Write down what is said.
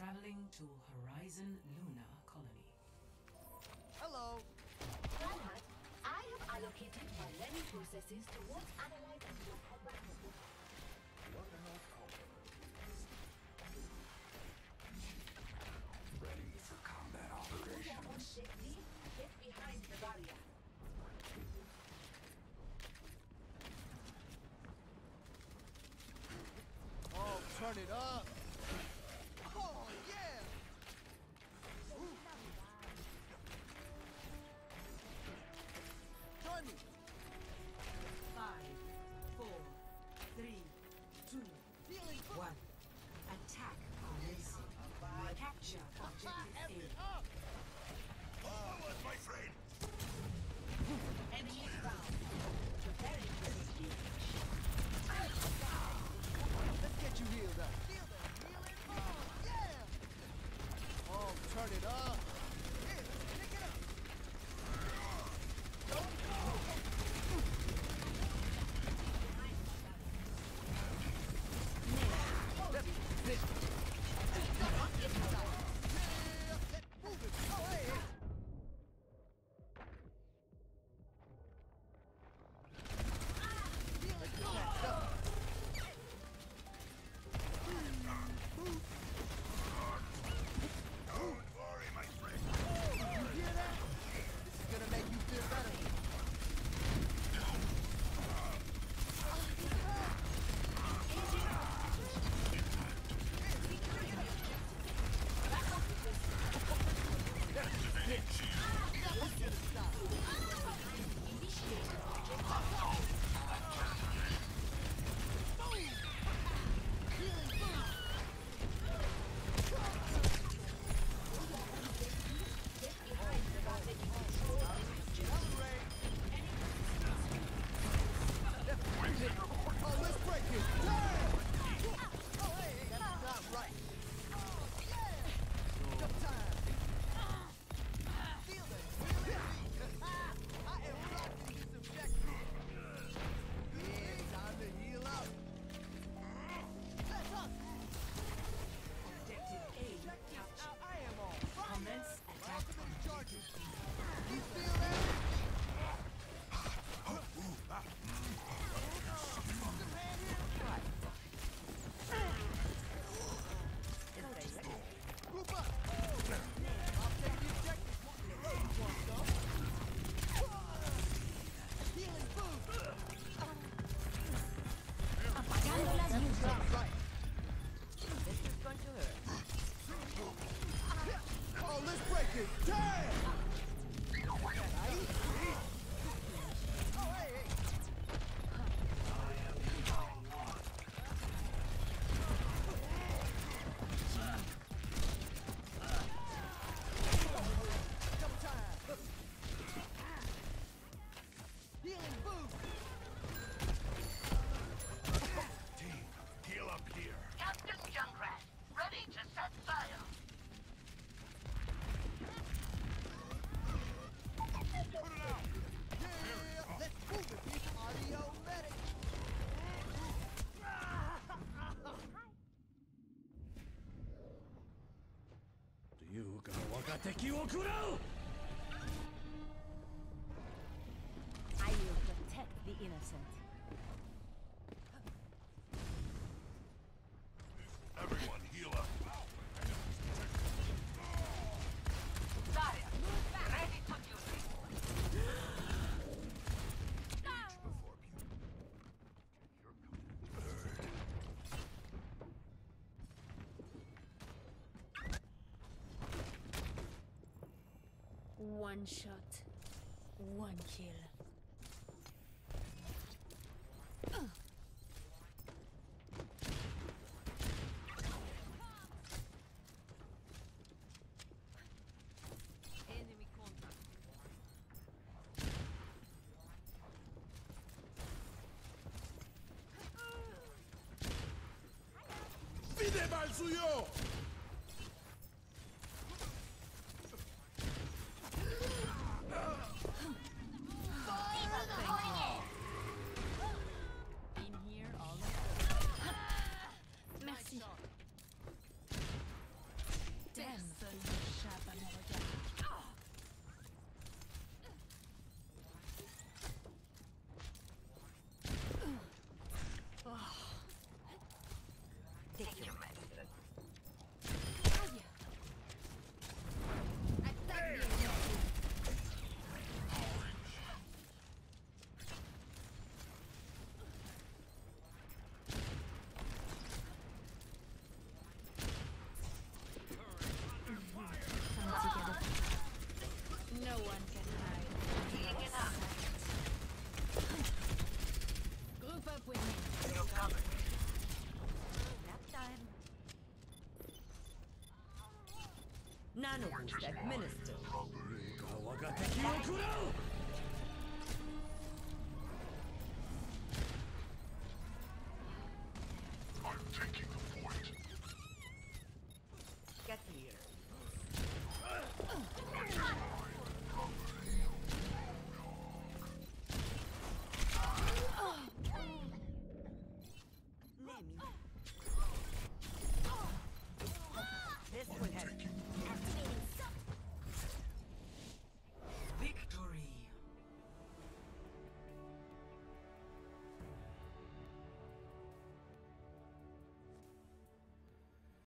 Traveling to Horizon Lunar Colony. Hello. Robert, I have allocated my learning processes towards analyze and local Ready for combat operations. Get behind the barrier. Oh, turn it up! money. Five, four, three, two, one. Attack Oasis. Capture objective A. Forward, my friend! Enemy down. Very good. Let's get you healed up. Healed up, healing more, yeah! Oh, turn it up! Let's get it. Damn! が敵を食らう。One shot, one kill. Fidez-moi le souillon Nano boost administered. 我が敵を食らう